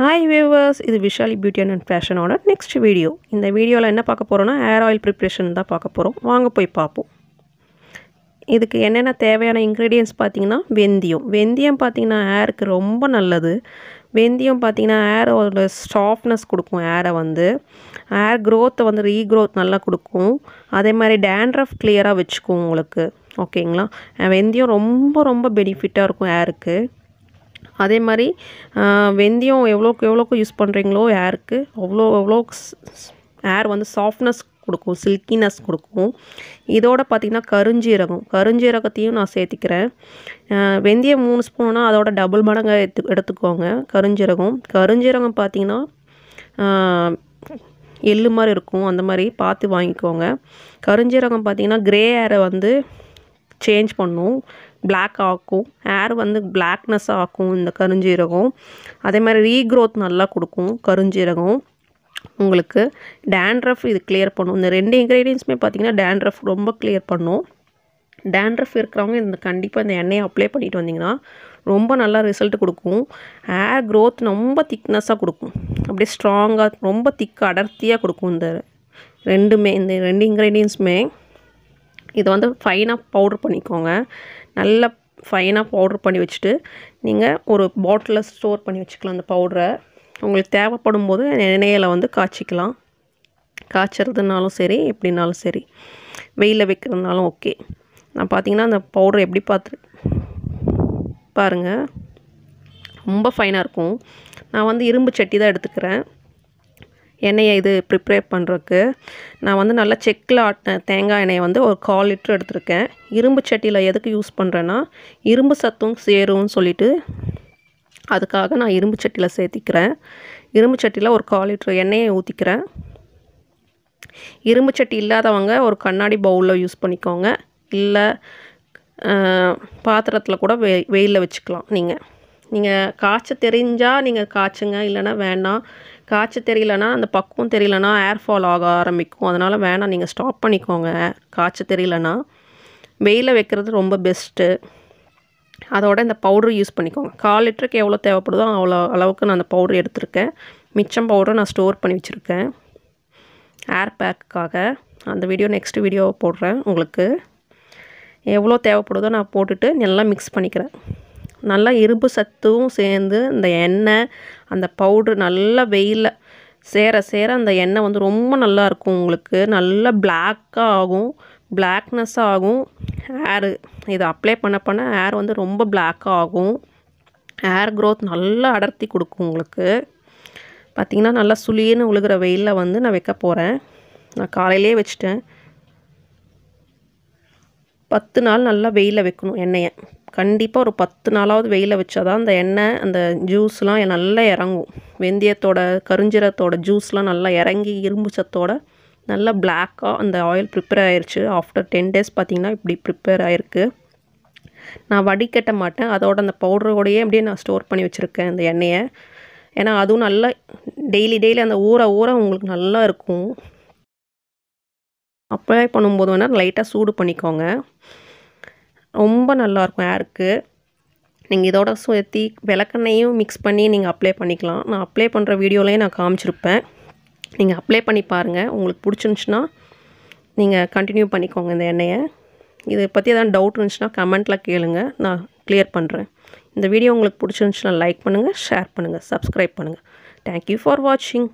Hi viewers இது Vishali beauty and ஃபேஷனோட next video இந்த வீடியோவில் என்ன பார்க்க போகிறோன்னா ஹேர் ஆயில் ப்ரிப்ரேஷன் தான் பார்க்க போகிறோம் வாங்க போய் பார்ப்போம். இதுக்கு என்னென்ன தேவையான இன்க்ரீடியன்ஸ் பார்த்தீங்கன்னா வெந்தயம். வெந்தயம் பார்த்தீங்கன்னா ஹேருக்கு ரொம்ப நல்லது. வெந்தயம் பார்த்தீங்கன்னா ஹேரோட சாஃப்ட்னஸ் கொடுக்கும் ஹேரை வந்து. ஹேர் க்ரோத்தை வந்து ரீக்ரோத் நல்லா கொடுக்கும். அதே மாதிரி டேண்ட்ரஃப் கிளியராக வச்சுக்கும் உங்களுக்கு. ஓகேங்களா வெந்தயம் ரொம்ப ரொம்ப பெனிஃபிட்டாக இருக்கும் ஹேருக்கு அதே மாதிரி வெந்தயம் எவ்வளோக்கு எவ்வளோக்கு யூஸ் பண்ணுறீங்களோ ஹேருக்கு அவ்வளோ அவ்வளோ ஹேர் வந்து சாஃப்ட்னஸ் கொடுக்கும் சில்கினஸ் கொடுக்கும். இதோட பார்த்திங்கன்னா கருஞ்சீரகம் கருஞ்சீரகத்தையும் நான் சேர்த்திக்கிறேன். வெந்தயம் மூணு ஸ்பூன்னா அதோட டபுள் மடங்கு எடுத்து எடுத்துக்கோங்க கருஞ்சீரகம். கருஞ்சீரகம் பார்த்திங்கன்னா எள்ளு மாதிரி இருக்கும் அந்த மாதிரி பார்த்து வாங்கிக்கோங்க. கருஞ்சீரகம் பார்த்திங்கன்னா க்ரே ஹேரை வந்து சேஞ்ச் பண்ணும். பிளாக் ஆக்கும். ஹேர் வந்து பிளாக்னஸ் ஆக்கும் இந்த கருஞ்சீரகம். அதே மாதிரி ரீக்ரோத் நல்லா கொடுக்கும் கருஞ்சீரகம். உங்களுக்கு டேண்ட்ரஃப் இது கிளியர் பண்ணும். இந்த ரெண்டு இன்க்ரீடியன்ஸுமே பார்த்திங்கன்னா டேண்ட்ரஃப் ரொம்ப கிளியர் பண்ணும். டேண்ட்ரஃப் இருக்கிறவங்க இந்த கண்டிப்பாக இந்த எண்ணெயை அப்ளை பண்ணிட்டு வந்தீங்கன்னா ரொம்ப நல்லா ரிசல்ட் கொடுக்கும். ஹேர் க்ரோத் ரொம்ப திக்னஸாக கொடுக்கும். அப்படியே ஸ்ட்ராங்காக ரொம்ப திக் அடர்த்தியாக கொடுக்கும் இந்த ரெண்டுமே இந்த ரெண்டு இன்க்ரீடியன்ஸுமே இதை வந்து ஃபைனாக பவுட்ரு பண்ணிக்கோங்க. நல்லா ஃபைனாக பவுட்ரு பண்ணி வச்சுட்டு நீங்கள் ஒரு பாட்டிலில் ஸ்டோர் பண்ணி வச்சுக்கலாம் அந்த பவுடரை உங்களுக்கு தேவைப்படும் போது எண்ணெயில் வந்து காய்ச்சிக்கலாம். காய்ச்சறதுனாலும் சரி எப்படினாலும் சரி. வெயிலில் வைக்கிறதுனாலும் ஓகே நான் பார்த்தீங்கன்னா அந்த பவுடர் எப்படி பார்த்து பாருங்கள் ரொம்ப ஃபைனாக இருக்கும். நான் வந்து இரும்பு சட்டி தான் எடுத்துக்கிறேன். எண்ணெயை இது ப்ரிப்பேர் பண்ணுறதுக்கு நான் வந்து நல்லா செக்கில் ஆட்டின தேங்காய் எண்ணெயை வந்து ஒரு கால் லிட்டர் எடுத்திருக்கேன். இரும்பு சட்டியில் எதுக்கு யூஸ் பண்ணுறேன்னா இரும்பு சத்தும் சேரும்னு சொல்லிட்டு அதுக்காக நான் இரும்பு சட்டியில் சேர்த்திக்கிறேன். இரும்பு சட்டியில் ஒரு கால் லிட்டர் எண்ணெயை ஊற்றிக்கிறேன் இரும்பு சட்டி இல்லாதவங்க ஒரு கண்ணாடி பவுலில் யூஸ் பண்ணிக்கோங்க. இல்லை பாத்திரத்தில் கூட வெ வெயிலில் வச்சுக்கலாம் நீங்கள் நீங்கள் காய்ச்ச தெரிஞ்சால் நீங்கள் காய்ச்சுங்க இல்லைன்னா வேணாம். காய்ச்ச தெரியலனா அந்த பக்குவம் தெரியலனா ஏர் ஃபால் ஆக ஆரம்பிக்கும். அதனால் வேணாம் நீங்கள் ஸ்டாப் பண்ணிக்கோங்க. காய்ச்ச தெரியலனா வெயிலில் வைக்கிறது ரொம்ப பெஸ்ட்டு அதோட இந்த பவுட்ரு யூஸ் பண்ணிக்கோங்க. கால் லிட்டருக்கு எவ்வளோ தேவைப்படுதோ அவ்வளோ அளவுக்கு நான் அந்த பவுட்ரு எடுத்திருக்கேன். மிச்சம் பவுடரை நான் ஸ்டோர் பண்ணி வச்சுருக்கேன். ஏர் பேக்குக்காக அந்த வீடியோ நெக்ஸ்ட் வீடியோ போடுறேன் உங்களுக்கு. எவ்வளோ தேவைப்படுதோ நான் போட்டுட்டு நல்லா மிக்ஸ் பண்ணிக்கிறேன். நல்லா இரும்பு சத்தும் சேர்ந்து இந்த எண்ணெய் அந்த பவுட்ரு நல்லா வெயிலில் சேர சேர அந்த எண்ணெய் வந்து ரொம்ப நல்லா இருக்கும் உங்களுக்கு. நல்லா பிளாக்காக ஆகும் பிளாக்னஸ் ஆகும். ஹேரு இதை அப்ளை பண்ண பண்ண ஹேர் வந்து ரொம்ப பிளாக்காக ஆகும். ஹேர் க்ரோத் நல்லா அடர்த்தி கொடுக்கும் உங்களுக்கு. பார்த்திங்கன்னா நல்லா சுளியன்னு உழுகிற வெயிலில் வந்து நான் வைக்க போகிறேன் நான் காலையிலே வச்சுட்டேன். பத்து நாள் நல்லா வெயிலில் வைக்கணும் எண்ணெயை. கண்டிப்பாக ஒரு பத்து நாளாவது வெயிலில் வச்சா தான் அந்த எண்ணெய் அந்த ஜூஸ்லாம் நல்லா இறங்கும். வெந்தயத்தோட கருஞ்சீரத்தோட ஜூஸ்லாம் நல்லா இறங்கி இரும்பு சத்தோட நல்லா பிளாக்காக அந்த ஆயில் ப்ரிப்பேர் ஆயிடுச்சு ஆஃப்டர் டென் டேஸ் பார்த்திங்கன்னா இப்படி ப்ரிப்பேர் ஆகிருக்கு நான் வடிகட்ட மாட்டேன். அதோட அந்த பவுடரோடையே அப்படியே நான் ஸ்டோர் பண்ணி வச்சுருக்கேன் அந்த எண்ணெயை. ஏன்னா அதுவும் நல்லா டெய்லி டெய்லி அந்த ஊற ஊற உங்களுக்கு நல்லா இருக்கும். அப்ளை பண்ணும்போது வேணால் லைட்டாக சூடு பண்ணிக்கோங்க. ரொம்ப நல்லாயிருக்கும் ஹேருக்கு நீங்கள் இதோட சேர்த்தி விளக்கெண்ணையும் மிக்ஸ் பண்ணி நீங்கள் அப்ளை பண்ணிக்கலாம். நான் அப்ளை பண்ணுற வீடியோலையும் நான் காமிச்சிருப்பேன். நீங்கள் அப்ளை பண்ணி பாருங்கள் உங்களுக்கு பிடிச்சிருந்துச்சின்னா நீங்கள் கண்டினியூ பண்ணிக்கோங்க இந்த எண்ணெயை. இதை பற்றி எதாவது டவுட் இருந்துச்சுன்னா கமெண்ட்டில் கேளுங்க. நான் கிளியர் பண்ணுறேன் இந்த வீடியோ உங்களுக்கு பிடிச்சிருந்துச்சுன்னா லைக் பண்ணுங்கள் ஷேர் பண்ணுங்கள் சப்ஸ்கிரைப் பண்ணுங்கள் தேங்க்யூ ஃபார் வாட்சிங்